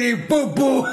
E bubu.